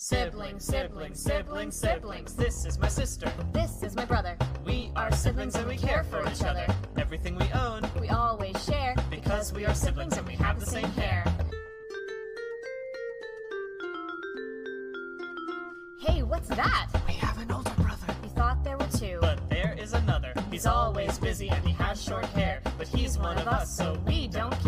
Siblings, siblings, siblings, siblings. This is my sister. This is my brother. We are siblings and we care for each other. Everything we own, We always share because we are siblings and we have the same hair. Hey, what's that? We have an older brother. We thought there were two. But there is another. He's always busy and he has short hair. But he's one of us, so we don't care.